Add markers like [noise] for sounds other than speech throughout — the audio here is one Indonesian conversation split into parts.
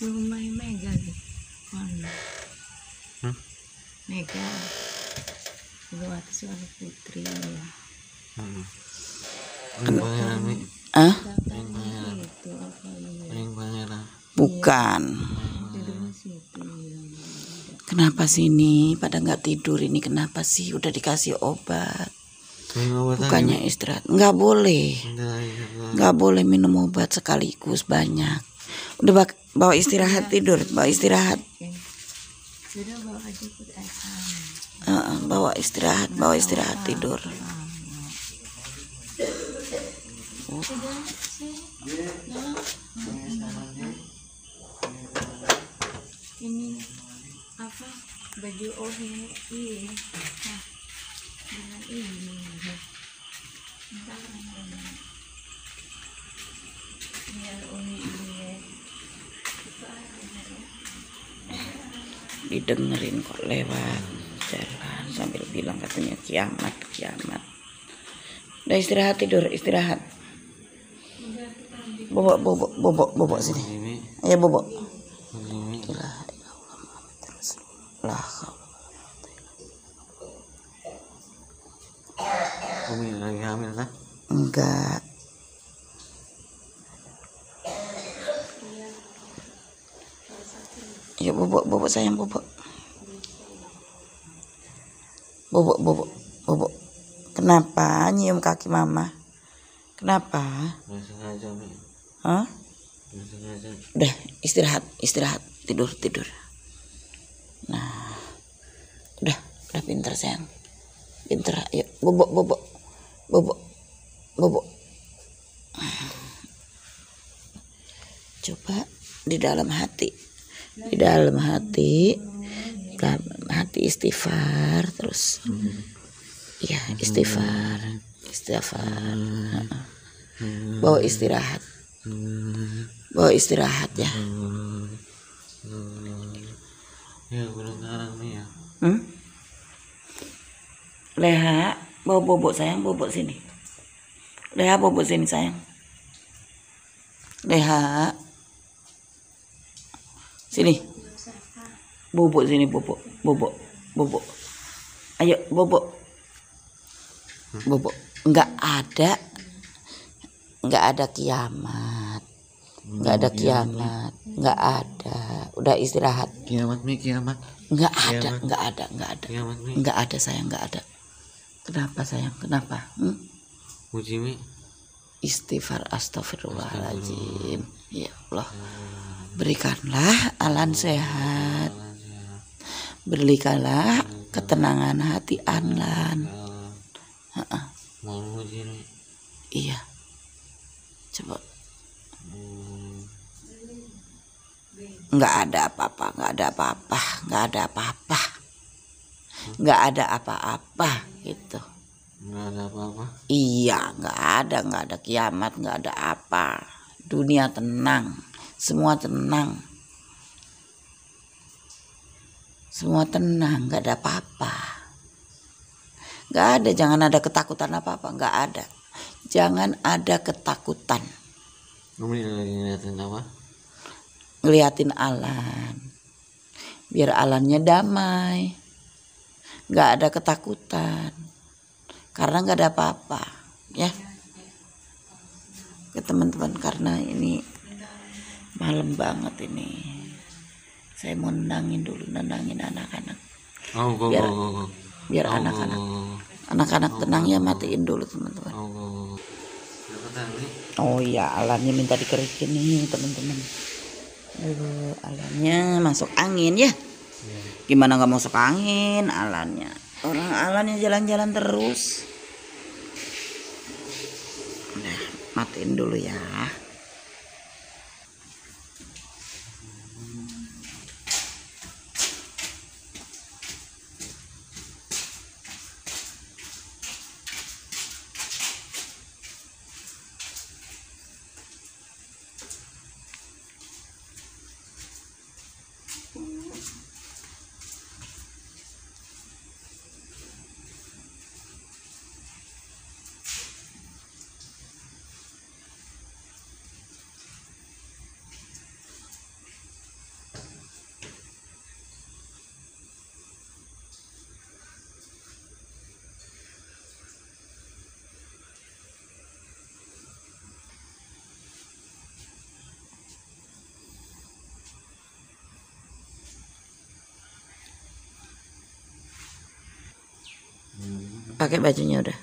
Rumah Mega di mana? Hmm? Mega. Buat suara putri ya. Hmm. Ah, Yang pangeran. Itu apa ya? Yang pangeran. bukan. Situ bilang. Kenapa sini pada nggak tidur ini? Kenapa sih udah dikasih obat? Bukannya istirahat? Nggak boleh. Nggak boleh minum obat sekaligus banyak. Udah bak- bawa istirahat tidur, bawa istirahat. Bawa. Heeh, bawa istirahat, bawa istirahat tidur. Ini apa? Baju ini. Didengerin kok lewat jalan sambil bilang katanya kiamat, kiamat. Udah istirahat tidur, istirahat. Bobok, bobok, bobok, bobok sini. Ini, Ayo bobok. ini. La ilaha Muhammadur Rasulullah. La haula Umi lagi hamil kah? Enggak. Ya bobok, bobok sayang bobok. Bobok, bobok, bobok. Kenapa nyium kaki mama? Kenapa? Nggak sengaja Mi. Hah? Nggak sengaja. Udah istirahat, istirahat, tidur, tidur. Nah, udah, udah pinter sayang. Pinter, ayo bobok, bobok, bobok, bobok. Coba di dalam hati, di dalam hati, dalam hati istighfar terus. Iya istighfar, istighfar. Heeh. Bawa istirahat, bawa istirahat ya. Ya, belum ya. Hmm? Leha, bawa bobok sayang, bobok sini. Leha, bobok sini sayang. Leha. Sini. Bobok sini, bobok, bobok, bobok. Ayo, bobok. Bobok. Enggak ada. Enggak ada kiamat. Enggak ada kiamat. Enggak ada. Udah istirahat. Kiamat Mi, kiamat. Enggak ada, enggak ada, enggak ada. Enggak ada sayang, enggak ada. Kenapa sayang? Kenapa? Hmm? Uji Mi. Istighfar astagfirullahaladzim. Ya Allah. Berikanlah alan sehat. Berikanlah ketenangan hati Anlan. Mi. Iya. Coba. Enggak ada apa-apa, enggak ada apa-apa, enggak ada apa-apa. Enggak ada apa-apa gitu. Nggak ada apa-apa. Iya, nggak ada, nggak ada kiamat, nggak ada apa. Dunia tenang, semua tenang. Semua tenang, nggak ada apa-apa. Nggak ada, jangan ada ketakutan apa-apa, nggak ada. Jangan ada ketakutan. Ngeliatin apa? Ngeliatin Alan. Biar Alannya damai. Nggak ada ketakutan. Karena nggak ada apa-apa. Ya. Ke teman-teman karena ini malam banget ini. Saya mau nenangin dulu, nenangin anak-anak. Oh, Biar-. Biar Oh, anak-anak anak-anak tenang ya matiin dulu teman-teman. Oh. Oh iya, alannya minta dikerikin nih teman-teman. Aduh, alannya masuk angin ya. Gimana nggak masuk angin alannya? Orang alannya jalan-jalan terus. Udah, matiin dulu ya. Pakai bajunya udah.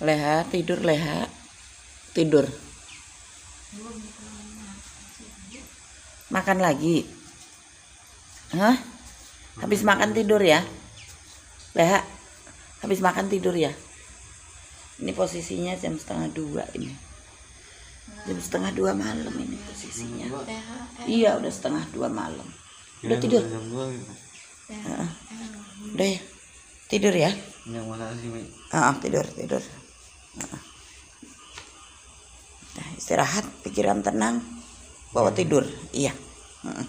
Leha tidur Leha. Tidur. Makan lagi. Hah? habis makan tidur ya Leha habis makan tidur ya ini posisinya jam setengah dua ini jam setengah dua malam ini posisinya iya udah setengah dua malam udah tidur gitu. Heeh. udah ya tidur ya? Ah, tidur, tidur. Ah. Nah, istirahat, pikiran tenang, bawa tidur. Iya. Heeh.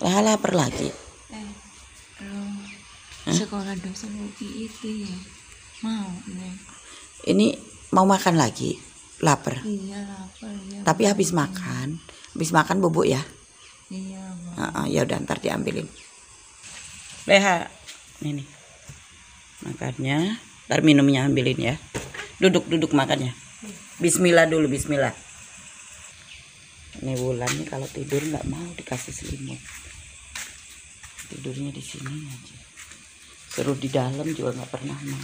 Lah lapar lagi. Sekolah dosen UPI itu ya mau nih. Ini mau makan lagi, lapar. Iya lapar ya. Tapi habis makan, habis makan bubuk ya. Iya bang. Ah, ah, ya udah ntar diambilin. Leha, ini nih. Makannya, ntar minumnya ambilin ya. Duduk, duduk makannya. Bismillah dulu, Bismillah. Ini Wulan nih kalau tidur nggak mau dikasih selimut. Tidurnya di sini aja. Suruh di dalam juga nggak pernah mau.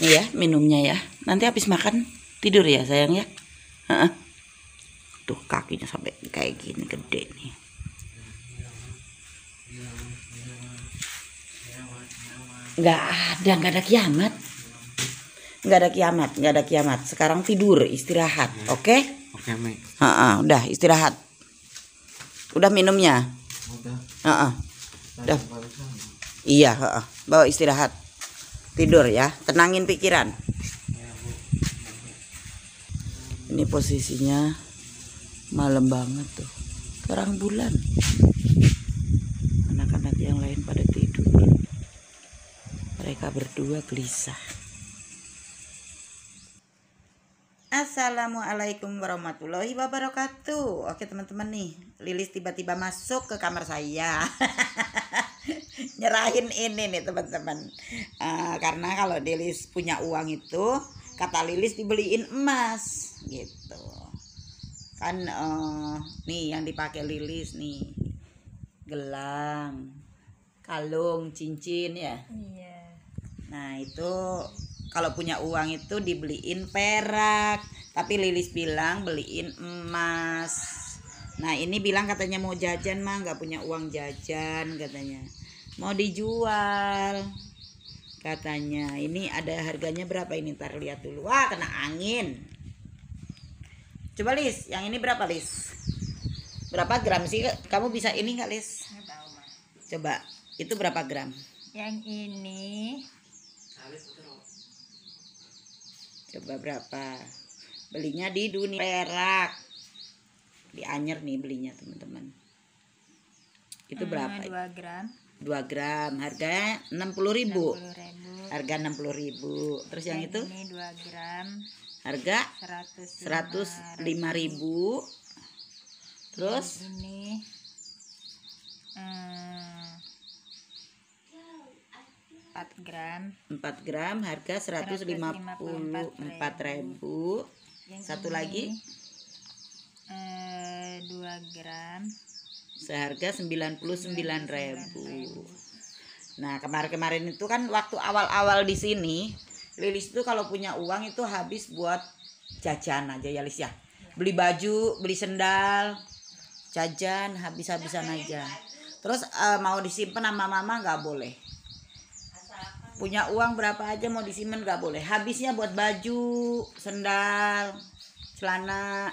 Nih ya minumnya ya. Nanti habis makan tidur ya sayang ya. Tuh kakinya sampai kayak gini gede nih. Nggak ada, nggak ada kiamat. Nggak ada kiamat, nggak ada kiamat. Sekarang tidur, istirahat, oke? Oke, Mi. Heeh, udah istirahat. Udah minumnya. Udah. Heeh. Udah. Barusan. Iya, heeh. Bawa istirahat. Tidur ya, tenangin pikiran. Ini posisinya malam banget tuh. Terang bulan. Anak-anak yang lain pada tidur. Mereka berdua gelisah. Assalamualaikum warahmatullahi wabarakatuh. Oke teman-teman nih, Lilis tiba-tiba masuk ke kamar saya. [laughs] Nyerahin ini nih teman-teman. Eh, karena kalau Lilis punya uang itu, kata Lilis dibeliin emas gitu. Kan eh, nih yang dipakai Lilis nih. Gelang, kalung, cincin ya. Iya. Nah itu kalau punya uang itu dibeliin perak. Tapi Lilis bilang beliin emas. Nah ini bilang katanya mau jajan mah nggak punya uang jajan katanya. Mau dijual Katanya. Ini ada harganya berapa ini? Ntar lihat dulu. Wah kena angin. Coba Lis yang ini berapa Lis Berapa gram sih? Kamu bisa ini nggak Lis. Coba itu berapa gram? Yang ini coba berapa? Belinya di dunia perak. Di anyer nih belinya teman-teman. Itu hmm, berapa? 2 gram. 2 gram. Harganya 60 ribu. 60 ribu. Harga 60 ribu. Terus yang, yang itu? ini 2 gram. Harga 105, 105 ribu. terus? Ini hmm, 4 gram. 4 gram harga 154 ribu. Yang satu ini, lagi? eh, 2 gram. Seharga 99 ribu. Nah kemarin-kemarin itu kan waktu awal-awal di sini Lilis itu kalau punya uang itu habis buat jajan aja ya Lilis ya. Beli baju beli sendal jajan habis-habisan iya, aja. terus eh, mau disimpan sama mama nggak boleh. Punya uang berapa aja mau disimpan nggak boleh. Habisnya buat baju, sendal, celana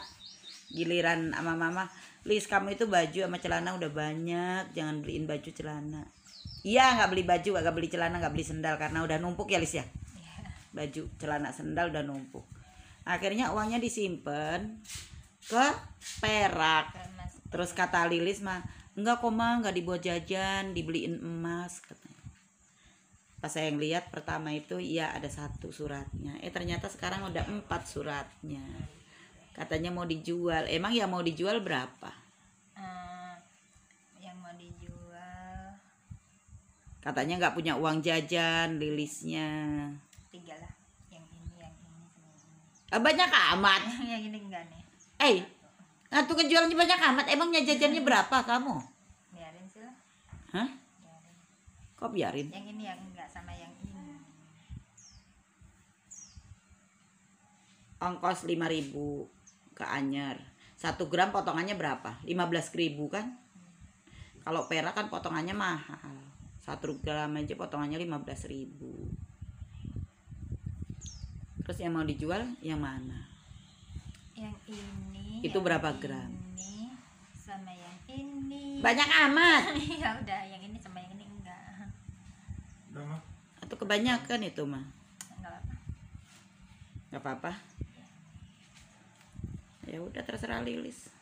Giliran sama mama. Lis kamu itu baju sama celana udah banyak. Jangan beliin baju celana. Iya nggak beli baju nggak beli celana nggak beli sendal Karena udah numpuk ya Lis ya? Baju celana sendal udah numpuk. Akhirnya uangnya disimpan Ke perak. Terus kata Lilis mah Enggak kok mah nggak dibuat jajan Dibeliin emas katanya Pas saya lihat pertama itu Iya ada satu suratnya Eh ternyata sekarang udah empat suratnya Katanya mau dijual Emang ya mau dijual berapa? Eh, yang mau dijual Katanya nggak punya uang jajan, lilisnya. Tiga lah. Yang ini, yang ini, yang ini. Ah, banyak amat. [laughs] yang ini enggak nih. Eh, ngatu jualannya banyak amat. Emangnya jajannya [laughs] berapa kamu? Biarin sih lah. Hah? Kok biarin? Yang ini yang enggak sama yang ini. Ongkos 5000 ke Anyer. 1 gram potongannya berapa? 15.000 kan? Kalau perak kan potongannya mahal. 1 gram aja potongannya 15.000. Terus yang mau dijual yang mana? Yang ini. Itu yang berapa gram? Ini sama yang ini. Banyak amat. [laughs] ya udah, yang Atau kebanyakan itu mah. Enggak apa-apa. Gak apa-apa. Ya udah terserah Lilis.